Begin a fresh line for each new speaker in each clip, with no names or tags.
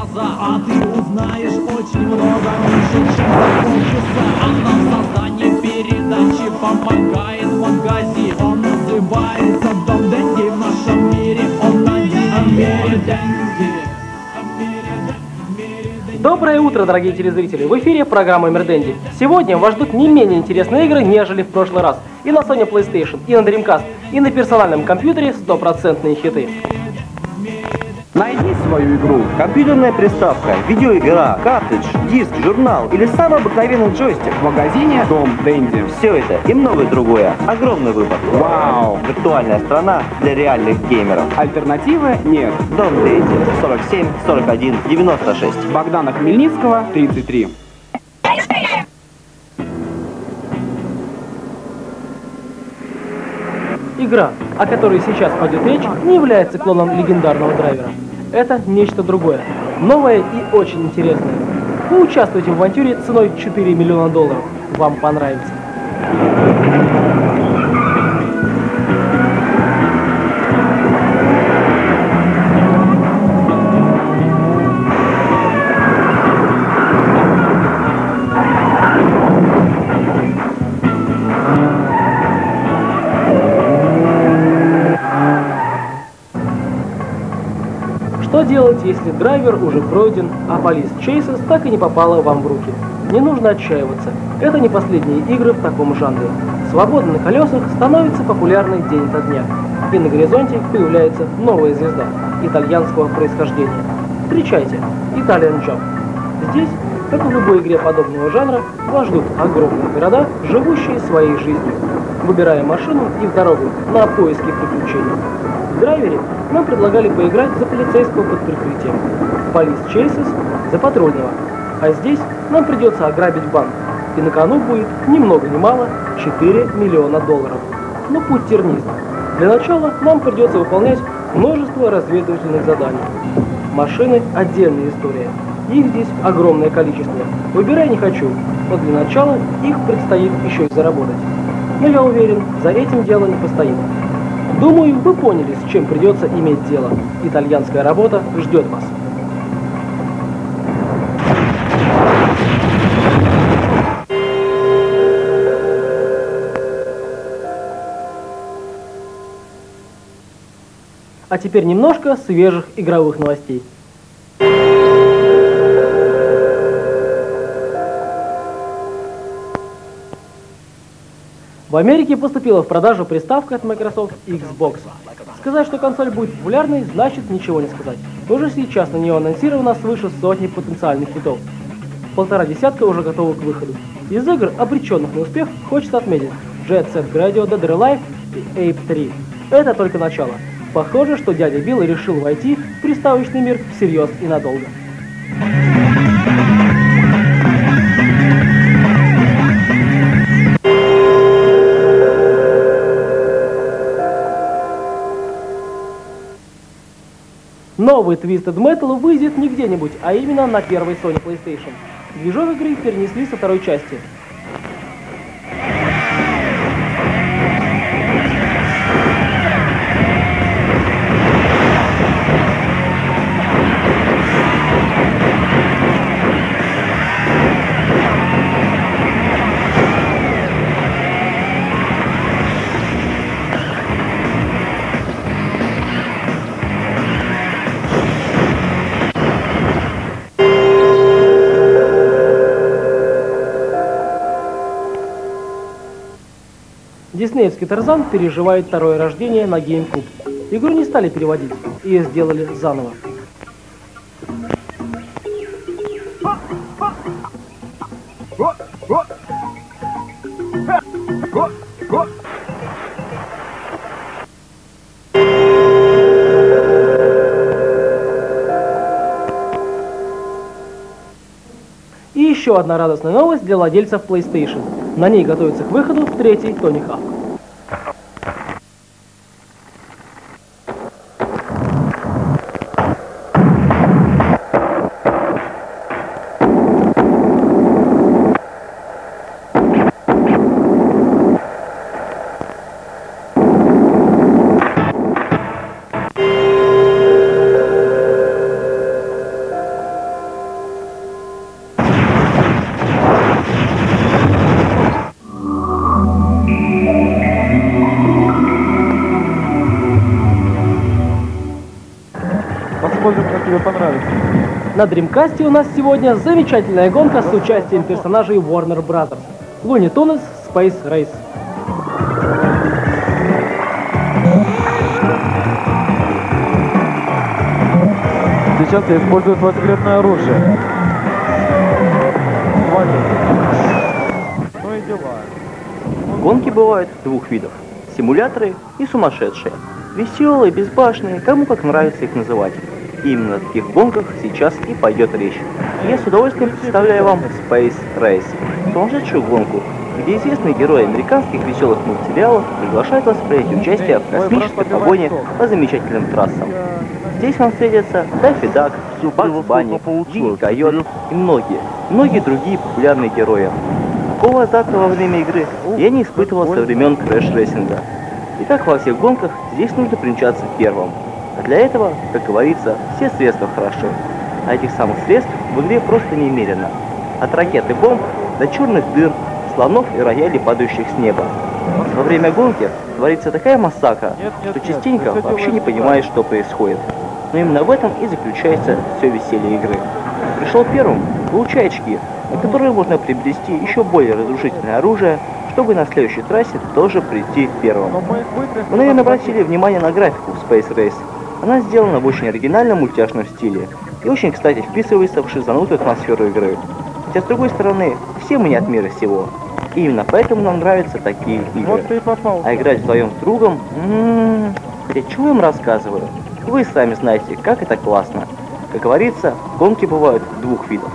глаза А ты узнаешь очень много меньше, чем за полчаса А в создании передачи помогает магазин Он называется Дом Дэнди в нашем мире Он один Дэнди
Доброе утро, дорогие телезрители! В эфире программа Мерденди. Сегодня вас ждут не менее интересные игры, нежели в прошлый раз. И на Sony PlayStation, и на Dreamcast, и на персональном компьютере стопроцентные хиты.
Свою игру. Компьютерная приставка, видеоигра, картридж, диск, журнал или самый обыкновенный джойстик.
В магазине Дом Дэнди.
Все это и многое другое. Огромный выбор.
Вау!
Виртуальная страна для реальных геймеров.
Альтернативы нет.
Дом Дэнди 47 41 96.
Богдана Хмельницкого, 33.
Игра, о которой сейчас пойдет речь, не является клоном легендарного драйвера. Это нечто другое, новое и очень интересное. Вы участвуете в авантюре ценой 4 миллиона долларов. Вам понравится. Делать, если драйвер уже пройден, а полис Chases так и не попала вам в руки? Не нужно отчаиваться. Это не последние игры в таком жанре. Свобода на колесах становится популярной день ото дня. И на горизонте появляется новая звезда итальянского происхождения. Встречайте, Italian Job. Здесь, как и в любой игре подобного жанра, вас ждут огромные города, живущие своей жизнью. Выбирая машину и в дорогу на поиски приключений. В драйвере нам предлагали поиграть за полицейского под прикрытием, Police Chases за патрульного, а здесь нам придется ограбить банк, и на кону будет ни много ни мало 4 миллиона долларов. Но путь тернист. Для начала нам придется выполнять множество разведывательных заданий. Машины – отдельная история. Их здесь огромное количество. Выбирай не хочу, но для начала их предстоит еще и заработать. Но я уверен, за этим дело не постоит. Думаю, вы поняли, с чем придется иметь дело. Итальянская работа ждет вас. А теперь немножко свежих игровых новостей. В Америке поступила в продажу приставка от Microsoft Xbox. Сказать, что консоль будет популярной, значит ничего не сказать. Уже сейчас на нее анонсировано свыше сотни потенциальных хитов. Полтора десятка уже готовы к выходу. Из игр, обреченных на успех, хочется отметить Jet Set Radio, Dead or Alive и Ape 3. Это только начало. Похоже, что дядя Билл решил войти в приставочный мир всерьез и надолго. Новый Twisted Metal выйдет не где-нибудь, а именно на первой Sony PlayStation. Движок игры перенесли со второй части. Диснеевский Тарзан переживает второе рождение на GameCube. Игру не стали переводить, ее сделали заново. И еще одна радостная новость для владельцев PlayStation. На ней готовится к выходу третий Тони Хавк. На Dreamcast у нас сегодня замечательная гонка с участием персонажей Warner Brothers. Луни Тунес Space Race.
Сейчас я использую свое секретное оружие. Ну и дела.
Гонки бывают двух видов. Симуляторы и сумасшедшие. Веселые, безбашенные, кому как нравится их называть. И именно о таких гонках сейчас и пойдет речь. Я с удовольствием представляю вам Space Race. Сумасшедшую гонку, где известные герои американских веселых мультсериалов приглашают вас принять участие в космической погоне по замечательным трассам. Здесь вам встретятся Даффи Дак, Бакс Банни, Дикий Койот и многие, многие другие популярные герои. Такого азарта во время игры я не испытывал со времен крэш-рейсинга. Итак, во всех гонках здесь нужно примчаться первым. А для этого, как говорится, все средства хороши. А этих самых средств в игре просто немерено. От ракет и бомб до черных дыр, слонов и роялей, падающих с неба. Во время гонки творится такая массакра, что частенько вообще не понимаешь, что происходит. Но именно в этом и заключается все веселье игры. Пришел первым, получай очки, на которые можно приобрести еще более разрушительное оружие, чтобы на следующей трассе тоже прийти первым. Вы, наверное, обратили внимание на графику в Space Race. Она сделана в очень оригинальном мультяшном стиле и очень, кстати, вписывается в шизанутую атмосферу игры. Хотя, с другой стороны, все мы не от мира сего. И именно поэтому нам нравятся такие игры.
Вот ты и попал.
А играть вдвоем с другом... м-м, Хотя чего я вам рассказываю? Вы сами знаете, как это классно. Как говорится, гонки бывают двух видов.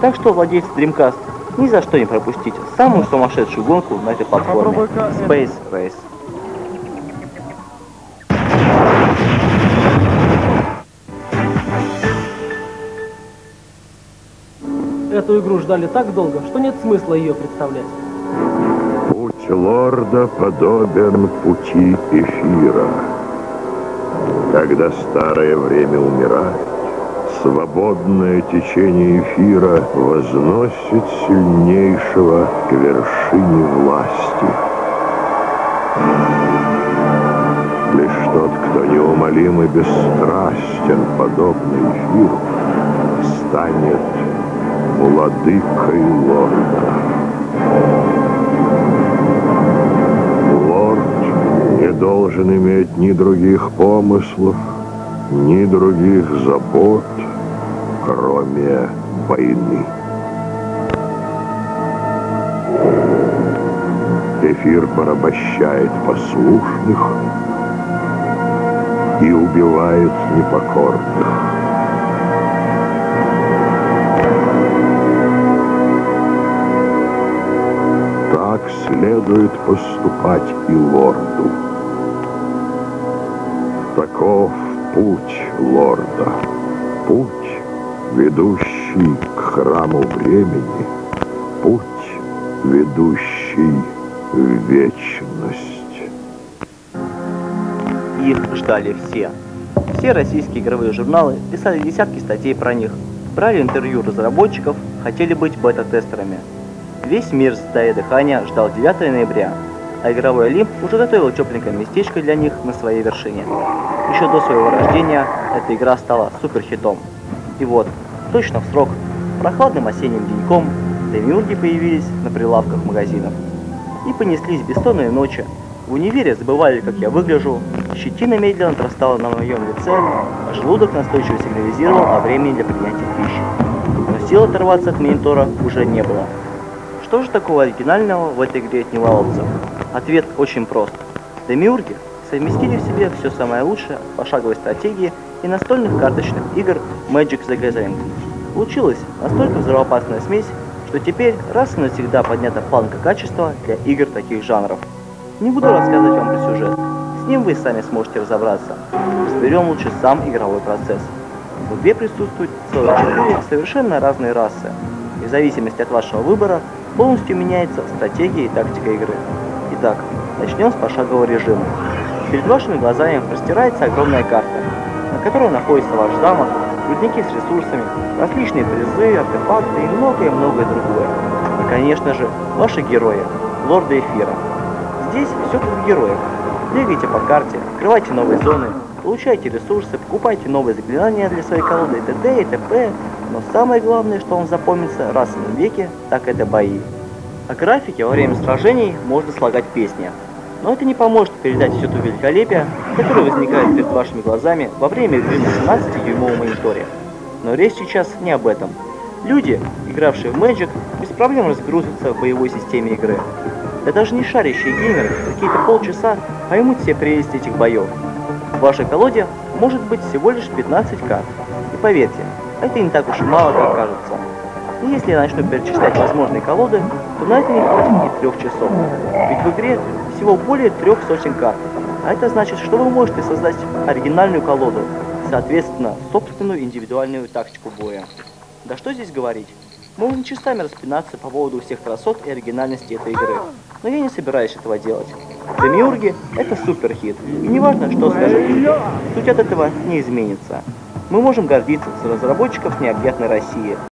Так что, владельцы Dreamcast, ни за что не пропустите самую сумасшедшую гонку на этой платформе.
Попробуй-ка это.
Space Race.
Эту игру ждали так долго, что нет смысла ее представлять.
Путь лорда подобен пути эфира. Когда старое время умирает, свободное течение эфира возносит сильнейшего к вершине власти. Лишь тот, кто неумолим и бесстрастен, подобно эфиру, станет владыкой лорда. Лорд не должен иметь ни других помыслов, ни других забот, кроме войны. Эфир порабощает послушных и убивает непокорных. Следует поступать и лорду. Таков путь лорда. Путь, ведущий к храму времени. Путь, ведущий в вечность.
Их ждали все. Все российские игровые журналы писали десятки статей про них, брали интервью разработчиков, хотели быть бета-тестерами. Весь мир, затая дыхания, ждал 9 ноября, а игровой Олимп уже готовил тепленькое местечко для них на своей вершине. Еще до своего рождения эта игра стала суперхитом. И вот, точно в срок, прохладным осенним деньком, демиурги появились на прилавках магазинов. И понеслись бессонные ночи. В универе забывали, как я выгляжу, щетина медленно отрастала на моем лице, а желудок настойчиво сигнализировал о времени для принятия пищи. Но сил оторваться от монитора уже не было. Что же такого оригинального в этой игре от неволовцев? Ответ очень прост. Демиурги совместили в себе все самое лучшее пошаговой стратегии и настольных карточных игр Magic the Gathering. Получилась настолько взрывоопасная смесь, что теперь раз и навсегда поднята планка качества для игр таких жанров. Не буду рассказывать вам про сюжет, с ним вы сами сможете разобраться. Разберем лучше сам игровой процесс. В игре присутствуют целых четыре совершенно разные расы. И в зависимости от вашего выбора полностью меняется стратегия и тактика игры. Итак, начнем с пошагового режима. Перед вашими глазами простирается огромная карта, на которой находится ваш замок, рудники с ресурсами, различные призы, артефакты и многое-многое другое. И, конечно же, ваши герои, лорды эфира. Здесь все как в героях. Бегайте по карте, открывайте новые зоны, получайте ресурсы, покупайте новые заклинания для своей колоды и т.д. и т.п. Но самое главное, что вам запомнится раз в веке, так это бои. О графике во время сражений можно слагать песни. Но это не поможет передать все то великолепие, которое возникает перед вашими глазами во время игры на 17-дюймовом мониторе. Но речь сейчас не об этом. Люди, игравшие в Magic, без проблем разгрузятся в боевой системе игры. Да даже не шарящие геймеры какие-то полчаса поймут все прелести этих боев. В вашей колоде может быть всего лишь 15 карт. И поверьте, это не так уж и мало, как кажется. И если я начну перечислять возможные колоды, то на это не хватит и трех часов. Ведь в игре всего более трех сотен карт. А это значит, что вы можете создать оригинальную колоду, соответственно, собственную индивидуальную тактику боя. Да что здесь говорить? Можно часами распинаться по поводу всех красот и оригинальности этой игры. Но я не собираюсь этого делать. Демиурги – это супер хит. И неважно, что скажут люди, суть от этого не изменится. Мы можем гордиться за разработчиков необъятной России.